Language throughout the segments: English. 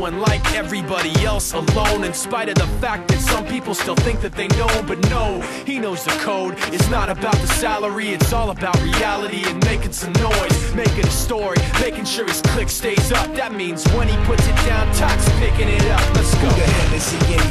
so unlike everybody else alone, in spite of the fact that some people still think that they know but no, he knows the code. It's not about the salary, it's all about reality and making some noise, making a story, making sure his click stays up. That means when he puts it down, Tak's picking it up. Let's go.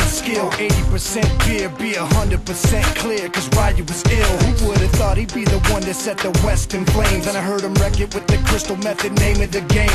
skill, 80% fear, be 100% clear, cause Ryu was ill. Who would've thought he'd be the one that set the West in flames? And I heard him wreck it with the crystal method, name of the game.